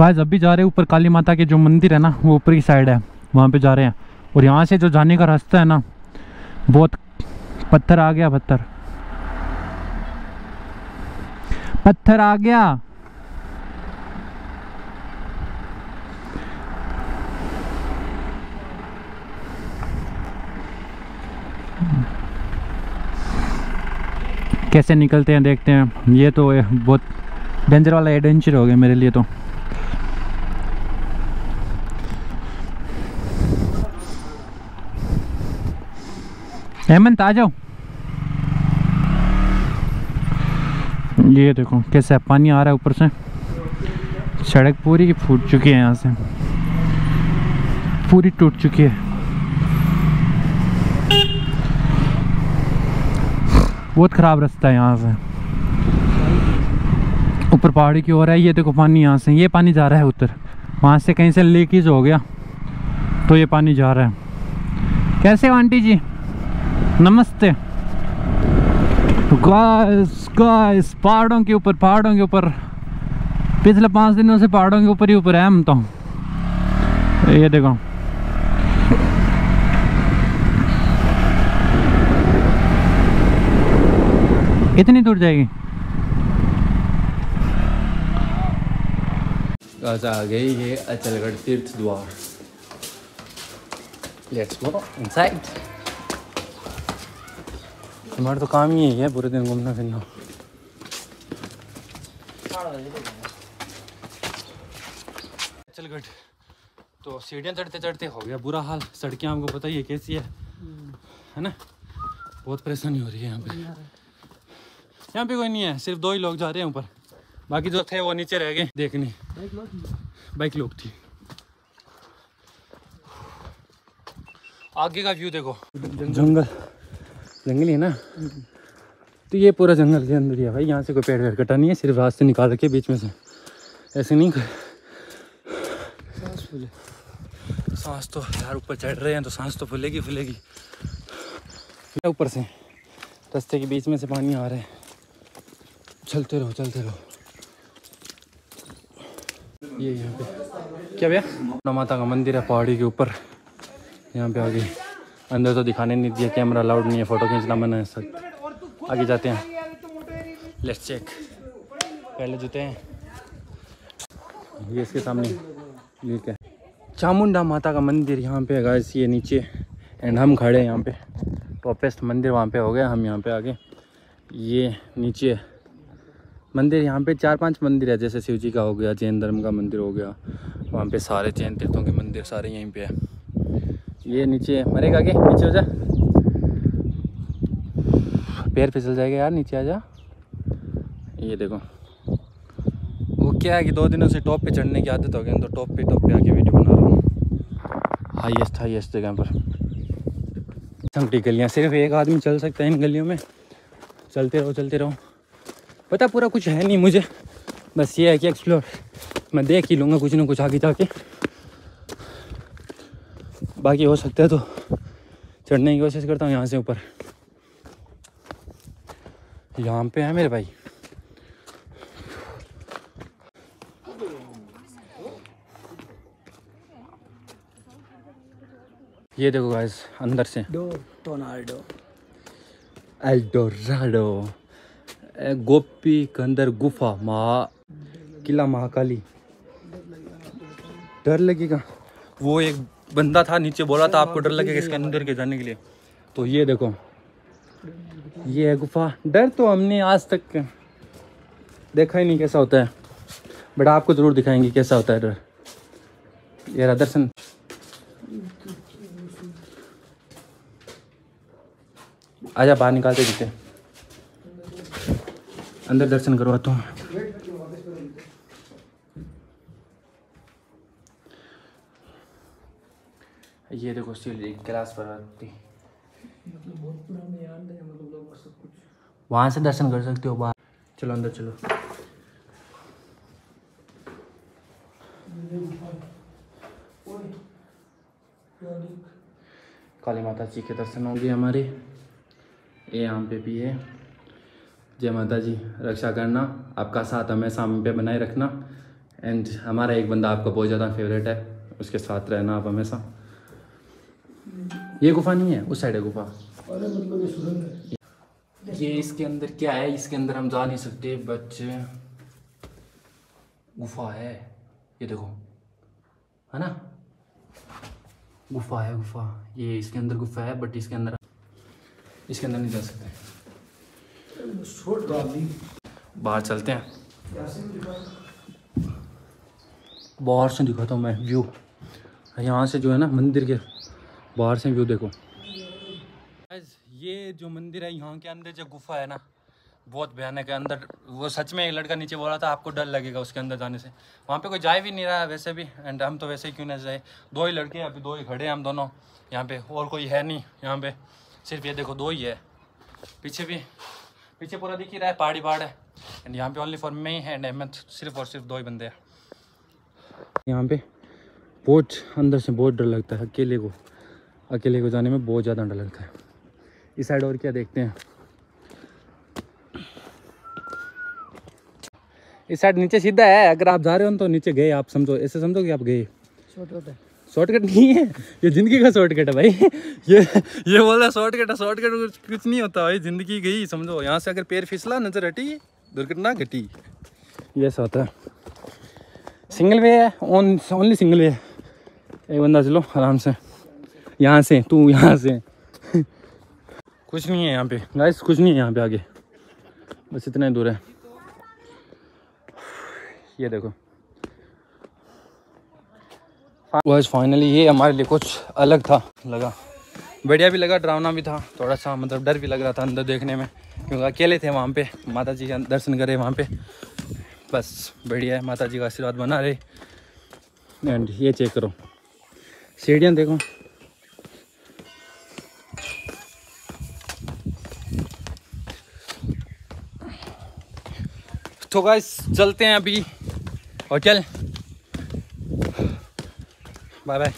Guys अभी जा रहे हैं ऊपर काली माता के जो मंदिर है ना, वो ऊपर की साइड है, वहाँ पे जा रहे हैं। और यहाँ से जो जाने का रास्ता है ना, बहुत पत्थर आ गया, पत्थर। पत्थर आ गया। कैसे निकलते हैं, देखते हैं। ये तो बहुत डेंजर वाला एडवेंचर हो गया मेरे लिए तो। हेमंत, आ जाओ। ये देखो, कैसे पानी आ रहा है ऊपर से। सड़क पूरी फूट चुकी है यहाँ से। पूरी टूट चुकी है। बहुत ख़राब रास्ता है यहाँ से। ऊपर पहाड़ी की ओर है, ये देखो पानी यहाँ से। ये पानी जा रहा है उधर। वहाँ से कहीं से लीकेज हो गया तो ये पानी जा रहा है। कैसे आंटी जी? नमस्ते। गाइस गाइस पहाड़ों के ऊपर, पहाड़ों के ऊपर। पिछले पाँच दिनों से पहाड़ों के ऊपर ही ऊपर है, हम तो। ये देखो। इतनी दूर जाएगी। आ गई ये अचलगढ़ तीर्थ द्वार। लेट्स गो इनसाइड हमारा तो काम ही यही है पूरे दिन घूमना फिरना। तो सीढ़ियाँ चढ़ते चढ़ते हो गया बुरा हाल। सड़कें आपको पता ही है कैसी है। है ना? बहुत परेशानी हो रही है यहाँ पे। यहाँ पे कोई नहीं है सिर्फ़ दो ही लोग जा रहे हैं ऊपर। बाकी जो थे वो नीचे रह गए। देखने। बाइक लोग थी। आगे का व्यू देखो। जंगल। जंगल ही है ना? तो ये पूरा जंगल के अंदर ही है भाई यहाँ से कोई पेड़ वेड़ कटा नहीं है सिर्फ़ रास्ते निकाल रखे बीच में से। ऐसे नहीं कर सांस तो यार ऊपर चढ़ रहे हैं तो सांस तो फूलेगी फूलेगी। ऊपर से रास्ते के बीच में से पानी आ रहा है। चलते रहो चलते रहो। ये यहाँ पे क्या भैया? माता का मंदिर है पहाड़ी के ऊपर। यहाँ पे आ आगे अंदर तो दिखाने नहीं दिया कैमरा अलाउड नहीं है फ़ोटो खींचना मना है सब। आगे जाते हैं। लेट्स चेक पहले जूते हैं। ये इसके सामने। ठीक है चामुंडा माता का मंदिर यहाँ पे है ये नीचे। एंड हम खड़े हैं यहाँ पे। टॉपेस्ट मंदिर वहाँ पे हो गया, हम यहाँ पे आगे। ये नीचे। मंदिर यहाँ पे चार पाँच मंदिर है, जैसे शिव जी का हो गया, जैन धर्म का मंदिर हो गया। वहाँ पे सारे जैन तीर्थों के मंदिर सारे यहीं पे है। ये नीचे मरेगा आगे नीचे हो जा। पैर फिसल जाएगा यार, नीचे आ जा। ये देखो। वो क्या है कि दो दिनों से टॉप पे चढ़ने की आदत हो गई तो टॉप पे टॉप पे आके वीडियो बना रहा हूँ। हाईएस्ट हाईएस्ट जगह पर। संगटी गलियाँ, सिर्फ़ एक आदमी चल सकता है इन गलियों में। चलते रहो चलते रहो। पता पूरा कुछ है नहीं मुझे। बस ये है कि एक्सप्लोर मैं देख ही लूँगा कुछ ना कुछ आगे जाके। बाकी हो सकता है तो चढ़ने की कोशिश करता हूँ यहाँ से ऊपर। यहाँ पे है मेरे भाई। ये देखो गाइस अंदर से। टोनाल्डो। एल्डोराडो। गोपी कंदर गुफा महा किला महाकाली। डर लगेगा। वो एक बंदा था, नीचे बोला था, आपको डर लगेगा इसके अंदर के जाने के लिए। तो ये देखो, ये है गुफा। डर तो हमने आज तक देखा ही नहीं कैसा होता है। बट आपको ज़रूर दिखाएँगे कैसा होता है डर। ये दर्शन। आजा बाहर निकालते दिखते अंदर दर्शन करवाता हूँ ये देखो स्टील एक गिलास पर रखती। वहाँ से दर्शन कर सकते हो बाहर। चलो अंदर चलो। काली माता जी के दर्शन हो गए हमारे। ये यहाँ पे भी है। जय माता जी रक्षा करना। आपका साथ हमेशा हम पे बनाए रखना। एंड हमारा एक बंदा आपका बहुत ज़्यादा फेवरेट है। उसके साथ रहना आप हमेशा। ये गुफा नहीं है? उस साइड है गुफा। ये इसके अंदर क्या है? इसके अंदर हम जा नहीं सकते बच गुफा है। ये देखो। है ना? गुफा है गुफा। ये इसके अंदर गुफा है बट इसके अंदर इसके अंदर नहीं जा सकते। बाहर चलते हैं। बाहर से दिखाता हूँ मैं व्यू यहाँ से जो है ना मंदिर के बाहर से व्यू देखो। ये जो मंदिर है यहाँ के अंदर जो गुफा है ना बहुत भयानक है। अंदर वो सच में एक लड़का नीचे बोला था आपको डर लगेगा उसके अंदर जाने से। वहाँ पे कोई जाए भी नहीं रहा है वैसे भी एंड हम तो वैसे ही क्यों ना जाए। दो ही लड़के अभी दो ही खड़े हैं हम दोनों। यहाँ पे और कोई है नहीं यहाँ पे। सिर्फ़ ये देखो दो ही है। पीछे भी पीछे पूरा दिख ही रहा है पहाड़ी पहाड़ है। एंड यहाँ पे only for me and Ahmad सिर्फ़ और सिर्फ़ दो ही बंदे हैं। यहाँ पे बहुत अंदर से बहुत डर लगता है अकेले को। अकेले को जाने में बहुत ज़्यादा डर लगता है। इस साइड और क्या देखते हैं? इस साइड नीचे सीधा है अगर आप जा रहे हो तो नीचे गए आप समझो ऐसे समझो कि आप गए। शॉर्टकट है। शॉर्टकट नहीं है? ये ज़िंदगी का शॉर्टकट है भाई। ये ये बोल रहा शॉर्टकट है शॉर्टकट कुछ कुछ नहीं होता भाई ज़िंदगी गई समझो। यहाँ से अगर पैर फिसला नज़र हटी दुर्घटना घटी। ये होता है। सिंगल वे है ओन ओनली सिंगल वे है। एक बंदा चलो आराम से। यहाँ से तू यहाँ से। कुछ नहीं है यहाँ पे। गाइस कुछ नहीं है यहाँ पे आगे। बस इतना ही दूर है। ये देखो। बस फाइनली ये हमारे लिए कुछ अलग था लगा। बढ़िया भी लगा डरावना भी था। थोड़ा सा मतलब डर भी लग रहा था अंदर देखने में। क्योंकि अकेले थे वहाँ पे माता जी का दर्शन करे वहाँ पे। बस बढ़िया है माता जी का आशीर्वाद बना रहे। एंड ये चेक करो। सीढ़ियाँ देखो। तो गाइस चलते हैं अभी। और चल। Bye bye